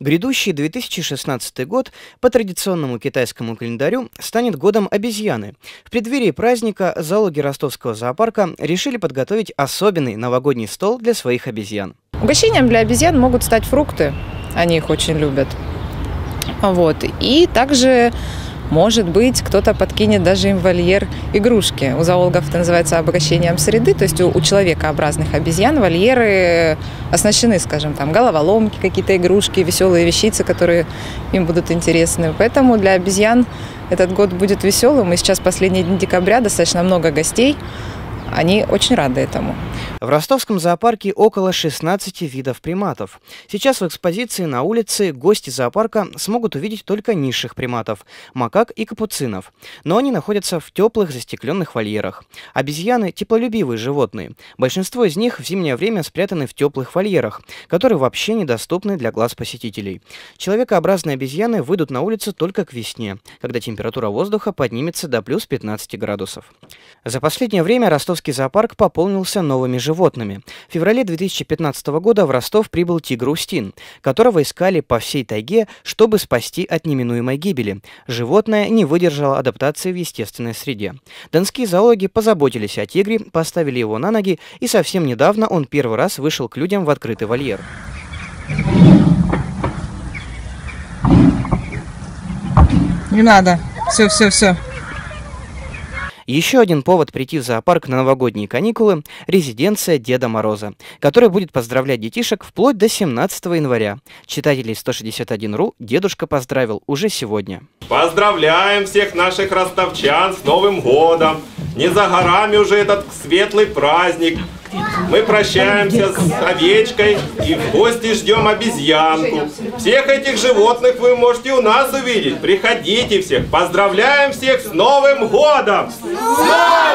Грядущий 2016 год по традиционному китайскому календарю станет годом обезьяны. В преддверии праздника зоологи ростовского зоопарка решили подготовить особенный новогодний стол для своих обезьян. Угощением для обезьян могут стать фрукты, они их очень любят. Вот. И также может быть, кто-то подкинет даже им вольер игрушки. У зоологов это называется обогащением среды, то есть у, у человекообразных обезьян вольеры оснащены, скажем, там головоломки, какие-то игрушки, веселые вещицы, которые им будут интересны. Поэтому для обезьян этот год будет веселым. И сейчас последние дни декабря достаточно много гостей. Они очень рады этому. В ростовском зоопарке около 16 видов приматов. Сейчас в экспозиции на улице гости зоопарка смогут увидеть только низших приматов – макак и капуцинов. Но они находятся в теплых застекленных вольерах. Обезьяны – теплолюбивые животные. Большинство из них в зимнее время спрятаны в теплых вольерах, которые вообще недоступны для глаз посетителей. Человекообразные обезьяны выйдут на улицу только к весне, когда температура воздуха поднимется до плюс 15 градусов. За последнее время Ростовский зоопарк пополнился новыми животными. В феврале 2015 года в Ростов прибыл тигр Устин, которого искали по всей тайге, чтобы спасти от неминуемой гибели. Животное не выдержало адаптации в естественной среде. Донские зоологи позаботились о тигре, поставили его на ноги, и совсем недавно он первый раз вышел к людям в открытый вольер. Не надо. Все, все, все. Еще один повод прийти в зоопарк на новогодние каникулы – резиденция Деда Мороза, которая будет поздравлять детишек вплоть до 17 января. Читателей 161.ru дедушка поздравил уже сегодня. Поздравляем всех наших ростовчан с Новым годом! Не за горами уже этот светлый праздник. Мы прощаемся с овечкой и в гости ждем обезьянку. Всех этих животных вы можете у нас увидеть. Приходите всех. Поздравляем всех с Новым годом! С Новым